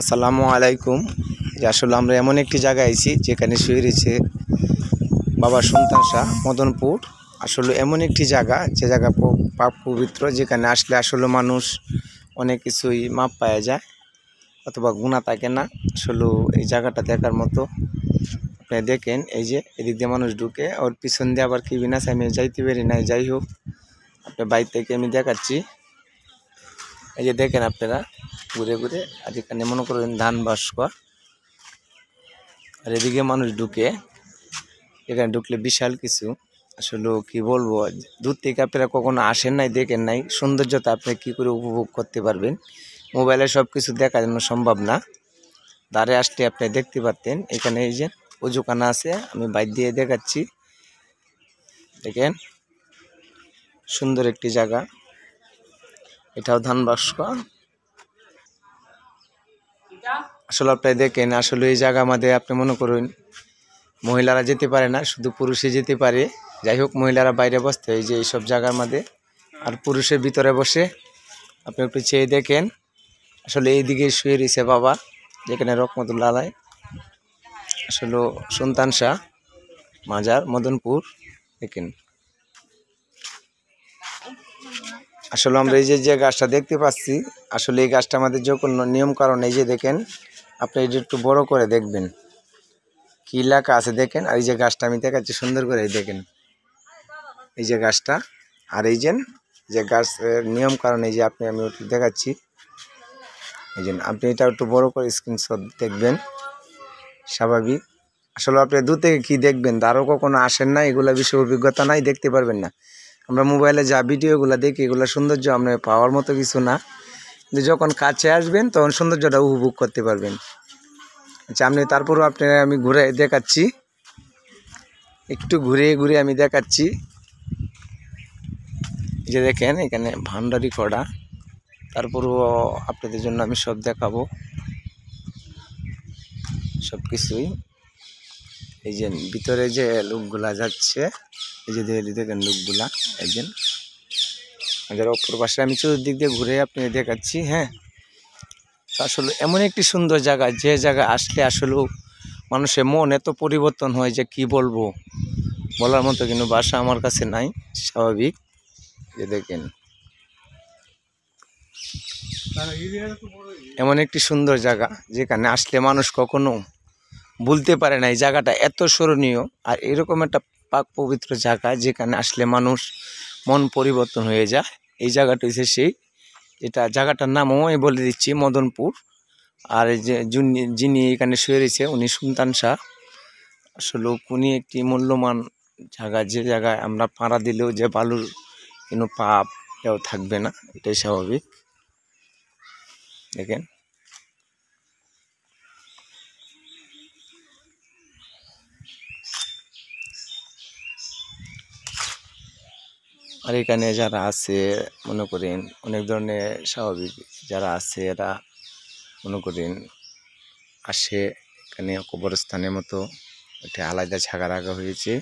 আসসালামু আলাইকুম। যে আসলে আমরা এমন একটি জায়গায় আইছি যেখানে শুয়ে রয়েছে বাবা সন্তান শাহ মদনপুর। আসলে এমন একটি জায়গা, যে জায়গা প- পাক পবিত্র, যেখানে আসলে আসলে মানুষ অনেক কিছুই মাপ পাওয়া যায় অথবা গুণা থাকে না। আসলে এই জায়গাটা দেখার মতো আপনি দেখেন, এই যে এদিক দিয়ে মানুষ ঢুকে, ওর পিছন দিয়ে আবার কি বিনা আমি যাইতে পারি না যাই হোক, আপনার বাইর থেকে আমি দেখাচ্ছি। এই যে দেখেন আপনারা, ঘুরে ঘুরে, আর এখানে মনে করেন ধান বাস কর। আর এদিকে মানুষ ঢুকে, এখানে ঢুকলে বিশাল কিছু। আসলে কি বলব, দূর থেকে আপনারা কখনো আসেন নাই, দেখেন নাই। সৌন্দর্যতা আপনি কি করে উপভোগ করতে পারবেন? মোবাইলে সব কিছু দেখানো সম্ভব না। দাঁড়ে আসতে আপনি দেখতে পারতেন। এখানে এই যে উজুখানা আছে, আমি বাইর দিয়ে দেখাচ্ছি। দেখেন, সুন্দর একটি জায়গা। এটাও ধান বাক্স আসলে আপনি দেখেন, আসলে এই জায়গা আমাদের আপনি মনে করুন, মহিলারা যেতে পারে না, শুধু পুরুষে যেতে পারে। যাই হোক, মহিলারা বাইরে বসতে হয় যে এইসব জায়গার মধ্যে। আর পুরুষের ভিতরে বসে আপনি একটু চেয়ে দেখেন, আসলে এইদিকে শুয়ে রয়েছে বাবা, যেখানে রকমতুল্লা আলাই। আসলে সন্তান শাহ, মাজার, মদনপুর, দেখেন। আসলে আমরা এই যে যে গাছটা দেখতে পাচ্ছি, আসলে এই গাছটা আমাদের যখন নিয়ম কারণ এই যে দেখেন, আপনি এটা একটু বড় করে দেখবেন। কি এলাকা আছে দেখেন, আর এই যে গাছটা আমি দেখাচ্ছি, সুন্দর করে দেখেন। এই যে গাছটা, আর এই যে যে গাছের নিয়ম কারণ এই যে আপনি, আমি একটু দেখাচ্ছি। এই যে, আপনি এটা একটু বড় করে স্ক্রিনশট দেখবেন, স্বাভাবিক। আসলে আপনি দু থেকে কী দেখবেন, তারও কখনো আসেন না, এগুলো বিষয়ে অভিজ্ঞতা নাই, দেখতে পারবেন না। আমরা মোবাইলে যা ভিডিওগুলো দেখি, এগুলো সৌন্দর্য আপনার পাওয়ার মতো কিছু না। কিন্তু যখন কাছে আসবেন, তখন সৌন্দর্যটা উপভোগ করতে পারবেন। আচ্ছা আপনি তারপরও আপনার আমি ঘুরে দেখাচ্ছি। একটু ঘুরে ঘুরে আমি দেখাচ্ছি। যে দেখেন, এখানে ভান্ডারি করা তারপরও আপনাদের জন্য আমি সব দেখাবো। সব কিছুই এই যে ভিতরে যে লোকগুলা যাচ্ছে এই যে দেখেন লোকগুলা, একজন। আমাদের অপর পাশে, আমি চতুর্দিক দিয়ে ঘুরে আপনি দেখাচ্ছি হ্যাঁ। আসলে এমন একটি সুন্দর জায়গা, যে জায়গা আসলে আসলে মানুষের মন এত পরিবর্তন হয় যে কি বলব? বলার মতো কিন্তু বাসা আমার কাছে নাই, স্বাভাবিক। যে দেখেন। এমন একটি সুন্দর জায়গা, যেখানে আসলে মানুষ কখনো বলতে পারে না। এই জায়গাটা এত স্মরণীয়, আর এরকম একটা পাক পবিত্র জায়গা যেখানে আসলে মানুষ মন পরিবর্তন হয়ে যায়। এই জায়গাটা হচ্ছে সেই এটা জায়গাটার নামও আমি বলে দিচ্ছি, মদনপুর। আর যে যিনি- যিনি এখানে শুয়ে রয়েছে, উনি সুলতান শাহ। আসলে উনি একটি মূল্যমান জায়গা, যে জায়গায় আমরা পাড়া দিলেও যে বালুর কোনো পাপ কেউ থাকবে না, এটাই স্বাভাবিক। দেখেন। আর এখানে যারা আছে, মনে করেন অনেক ধরনের স্বাভাবিক যারা আছে, এরা মনে করেন আসে এখানে কবরস্থানের মতো। এটা আলাদা ছাগা রাখা হয়েছে।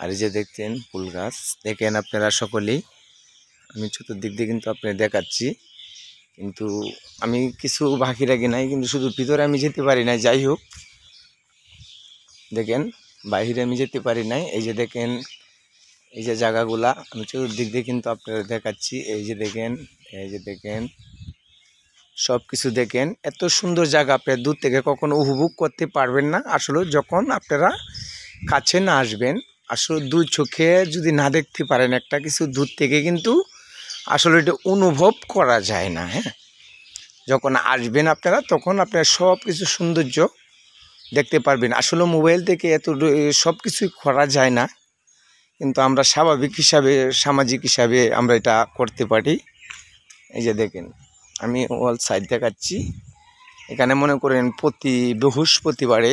আর এই যে দেখতেন ফুল গাছ, দেখেন আপনারা সকলেই। আমি চতুর্দিক দিয়ে কিন্তু আপনার দেখাচ্ছি। কিন্তু আমি কিছু বাকি রাখি নাই, কিন্তু শুধু ভিতরে আমি যেতে পারি নাই, যাই হোক। দেখেন, বাইরে আমি যেতে পারি নাই। এই যে দেখেন এই যে জায়গাগুলা, আমি চতুর্দিক দিয়ে কিন্তু আপনারা দেখাচ্ছি। এই যে দেখেন, এই যে দেখেন সব কিছু দেখেন। এত সুন্দর জায়গা আপনার দূর থেকে কখনো উপভোগ করতে পারবেন না। আসলে যখন আপনারা কাছে না আসবেন, আসলে দু চোখে যদি না দেখতে পারেন একটা কিছু, দূর থেকে কিন্তু আসলে এটা অনুভব করা যায় না হ্যাঁ? যখন আসবেন আপনারা, তখন আপনার সব কিছু সৌন্দর্য দেখতে পারবেন। আসলে মোবাইল থেকে এত সব কিছুই করা যায় না। কিন্তু আমরা স্বাভাবিক হিসাবে, সামাজিক হিসাবে আমরা এটা করতে পারি। এই যে দেখেন, আমি ওয়াল সাইড দেখাচ্ছি। এখানে মনে করেন প্রতি বৃহস্পতিবারে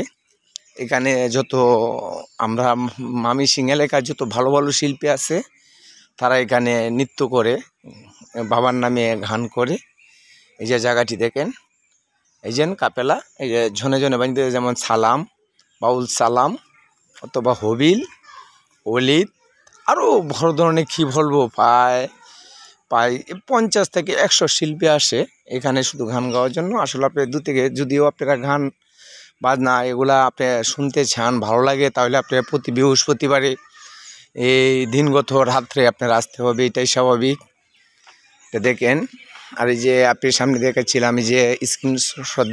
এখানে যত আমরা মামি সিং এলাকার যত ভালো ভালো শিল্পী আছে, তারা এখানে নৃত্য করে, বাবার নামে গান করে। এই যে জায়গাটি দেখেন, এই যে কাপেলা, এই যে ঝনে ঝনে বানিয়ে যেমন সালাম, বাউল সালাম, অথবা হবিল অলিদ আরও বড় ধরনের কী বলব পায় প্রায় পঞ্চাশ থেকে একশো শিল্পী আসে এখানে শুধু গান গাওয়ার জন্য। আসলে আপনি দু থেকে, যদিও আপনারা গান বাজনা এগুলা আপনি শুনতে চান, ভালো লাগে, তাহলে আপনার প্রতি বৃহস্পতিবারে এই দিনগত রাত্রে আপনার আসতে হবে, এটাই স্বাভাবিক। এটা দেখেন, আর এই যে আপনি সামনে দেখাচ্ছিলাম যে স্ক্রিন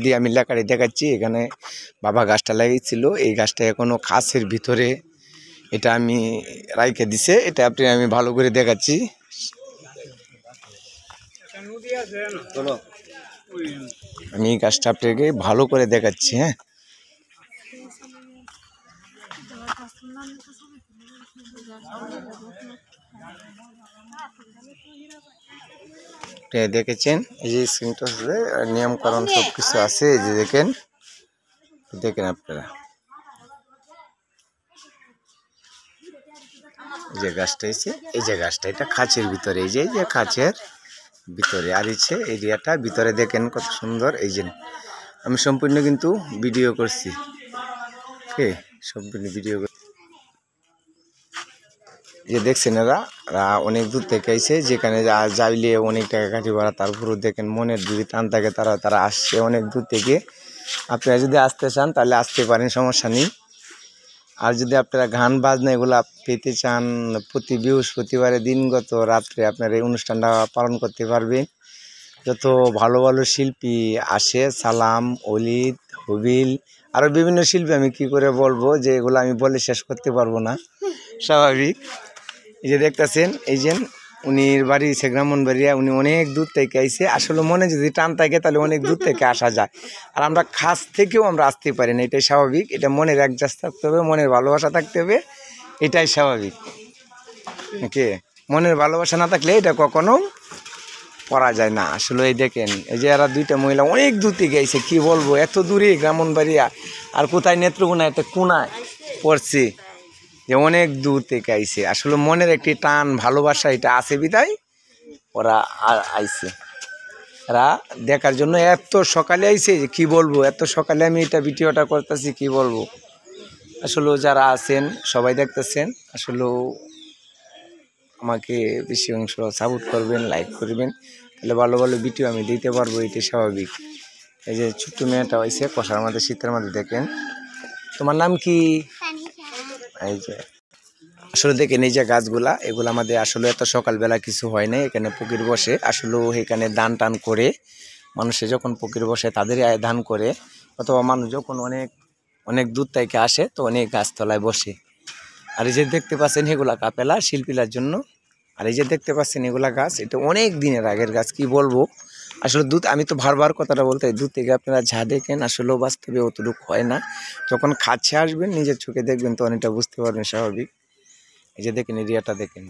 দিয়ে আমি লেখাটি দেখাচ্ছি, এখানে বাবা গাছটা লাগিয়েছিল, এই গাছটা এখনও খাসের ভিতরে এটা আমি রাইখে দিছে এটা আপনি আমি ভালো করে দেখাচ্ছি। আমি এই গাছটা আপনাকে ভালো করে দেখাচ্ছি হ্যাঁ। দেখেছেন এই যে স্ক্রিনটা নিয়মকরণ সব কিছু আছে এই যে দেখেন। দেখেন আপনারা। যে গাছটা এসে এই যে গাছটা, এটা খাঁচের ভিতরে, এই যে এই যে খাঁচের ভিতরে। আর ইচ্ছে এরিয়াটা ভিতরে দেখেন কত সুন্দর, এই যে। আমি সম্পূর্ণ কিন্তু ভিডিও করছি। কে সম্পূর্ণ ভিডিও এই যে দেখছেন এরা অনেক দূর থেকে আইছে, যেখানে যাইলে অনেক টাকা কাটি ভাড়া, তারপরেও দেখেন মনের যদি টান থাকে, তারা তারা আসছে অনেক দূর থেকে। আপনারা যদি আসতে চান, তাহলে আসতে পারেন, সমস্যা নেই। আর যদি আপনারা গান বাজনা এগুলো পেতে চান, প্রতি বৃহস্পতিবারে দিনগত রাত্রে আপনারা এই অনুষ্ঠানটা পালন করতে পারবেন। যত ভালো ভালো শিল্পী আসে, সালাম অলিদ হবিল আরও বিভিন্ন শিল্পী আমি কি করে বলব যে এগুলো আমি বলে শেষ করতে পারব না। স্বাভাবিক। এই যে দেখতেছেন, এই যে উনির বাড়ি, সে ব্রাহ্মণবাড়িয়া উনি অনেক দূর থেকে আইসে আসলে মনে যদি টান থাকে তাহলে অনেক দূর থেকে আসা যায়। আর আমরা খাস থেকেও আমরা আসতে পারি না, এটাই স্বাভাবিক। এটা মনের একজাস্ট থাকতে হবে, মনের ভালোবাসা থাকতে হবে, এটাই স্বাভাবিক। ওকে মনের ভালোবাসা না থাকলে এটা কখনো করা যায় না। আসলে এই দেখেন, এই যে এরা দুইটা মহিলা অনেক দূর থেকে আইসে কী বলব? এত দূরে ব্রাহ্মণবাড়িয়া আর কোথায় নেত্রকোনা একটা কোনায় পড়ছে। যে অনেক দূর থেকে আইসে আসলে মনের একটি টান, ভালোবাসা এটা আছে বিদায় ওরা আইসে এরা দেখার জন্য এত সকালে আইসে যে কি বলব? এত সকালে আমি এটা ভিডিওটা করতেছি, কি বলব? আসলে যারা আছেন, সবাই দেখতেছেন, আসলে আমাকে বেশি অংশ সাপোর্ট করবেন লাইক করবেন। তাহলে ভালো ভালো ভিডিও আমি দিতে পারব এটি স্বাভাবিক। এই যে ছোট্ট মেয়েটা হয়েছে কষার মধ্যে শীতের মধ্যে দেখেন। তোমার নাম কি? এই যে। আসলে দেখেন, এই যে গাছগুলা, এগুলো আমাদের আসলে এত সকালবেলা কিছু হয় না এখানে পুকুর বসে। আসলে এখানে দান টান করে, মানুষে যখন পুকুর বসে, তাদেরই আয় ধান করে। অথবা মানুষ যখন অনেক অনেক দূর থেকে আসে, তো অনেক গাছতলায় বসে। আর এই যে দেখতে পাচ্ছেন, এগুলা কাপেলা শিল্পীলার জন্য। আর এই যে দেখতে পাচ্ছেন, এগুলা গাছ, এটা অনেক দিনের আগের গাছ, কি বলব? আসলে দুধ, আমি তো বারবার কথাটা বলতে দুধ থেকে আপনারা যা দেখেন আসলেও বাস্তবে অতটুকু হয় না। যখন খাচ্ছে আসবেন, নিজের চোখে দেখবেন তো অনেকটা বুঝতে পারবেন, স্বাভাবিক। এই যে দেখেন, এরিয়াটা দেখেন।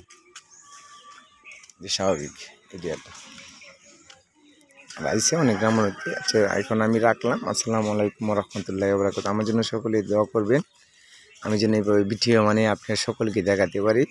যে স্বাভাবিক এরিয়াটা। রাইসে অনেক গ্রাম হচ্ছে আচ্ছা এখন আমি রাখলাম। আসসালামু আলাইকুম রহমতুল্লাহ বরাকাত আমার জন্য সকলে দোয়া করবেন। আমি যেন এইভাবে ভিডিও মানে আপনার সকলকে দেখাতে পারি।